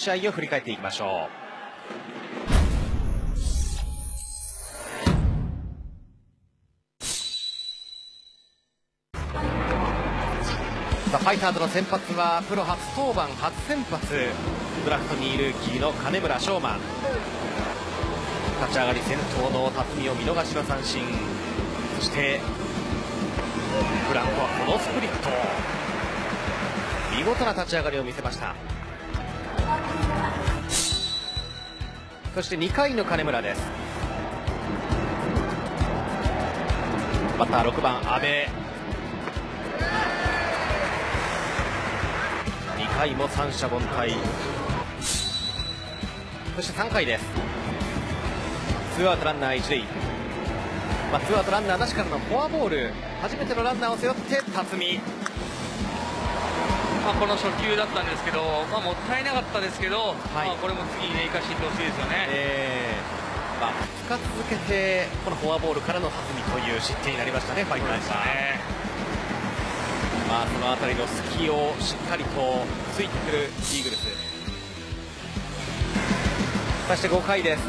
試合を振り返っていきましょう。ファイターズの先発はプロ初登板初先発ドラフト2位ルーキーの金村翔馬立ち上がり先頭の辰巳を見逃しの三振。そしてフランコはこのスプリット。見事な立ち上がりを見せました。そして2回の金村です。バッター6番阿部。2回も三者凡退。そして3回です。ツーアウトランナー1塁、まあ、ツーアウトランナーなしからのフォアボール。初めてのランナーを背負って辰巳、この初球だったんですけど、まあ、もったいなかったですけど、これも次にね、生かしていってほしいですよね。えーまあ、2日続けてこのフォアボールからの辰巳という失点になりましたね、ファイターズは。ねまあ、その辺りの隙をしっかりとついてくるイーグルスそして5回です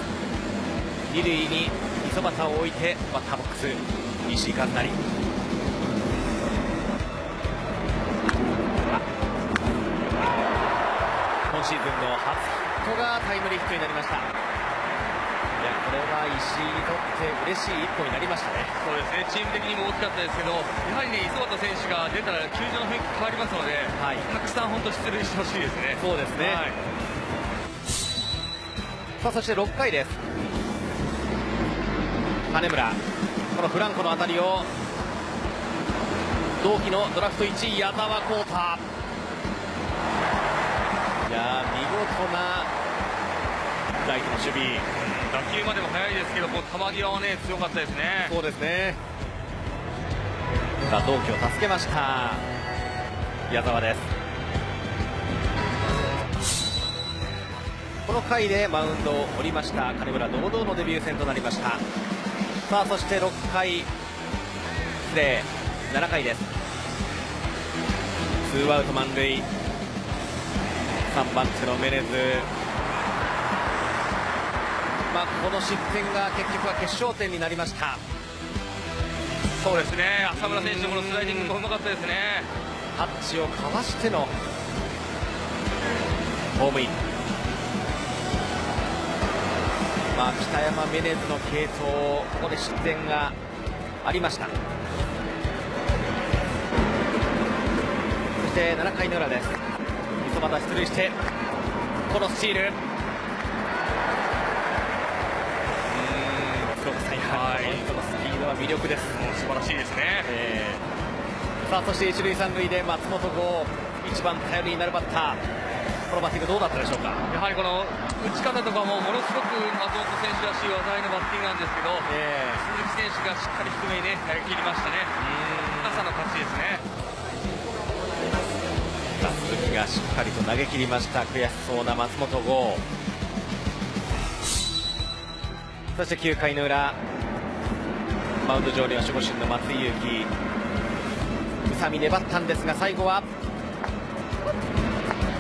二塁に磯端を置いてバッターボックス西井和成今シーズンの初ヒットがタイムリーヒットになりました。いやこれは石井にとって嬉しい一歩になりましたね。そうですね、チーム的にも大きかったですけど、やはりね、選手が出たら球場の雰囲気変わりますので、はい。たくさん本当出塁してほしいですね。そうですね。はい。さあそして6回です。金村。このフランコの当たりを同期のドラフト1位矢澤宏太いやー見事なライトの守備。打球までも速いですけど、こう球際はね、強かったですね。そうですね。同期を助けました。矢澤です。この回でマウンドを降りました金村堂々のデビュー戦となりました。さあそして6回失礼7回です。ツーアウト満塁3番手のメネズ。まあ、この失点が結局は決勝点になりました。そうですね、浅村選手のスライディングもうまかったですね。タッチをかわしてのホームイン、まあ、北山メネズの継投ここで失点がありました。そして7回の裏です出塁してこのスチール。スピードは魅力です。もう素晴らしいですね。えー。さあそして一塁三塁で松本剛一番頼りになるバッター。このバッティングどうだったでしょうか？やはりこの打ち方とかもものすごく松本選手らしい技ありのバッティングなんですけど、え鈴木選手がしっかり低めにね、投げ切りましたね。朝の勝ちですね。がしっかりと投げ切りました。悔しそうな松本剛。そして9回の裏。マウンド上には守護神の松井裕樹。宇佐美粘ったんですが最後は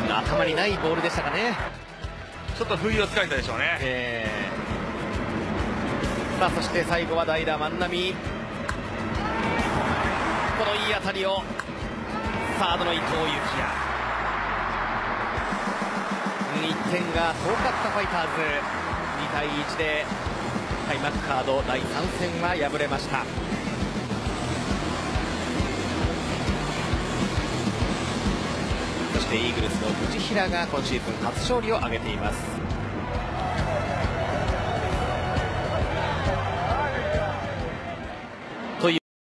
頭にないボールでしたかね。ちょっと不意をつかれたでしょうね。えー。さあそして最後は代打万波。このいい当たりをサードの伊藤幸也1点が遠かったファイターズ。2対1で開幕カード第3戦は敗れました。そしてイーグルスの藤平が今シーズン初勝利を挙げています。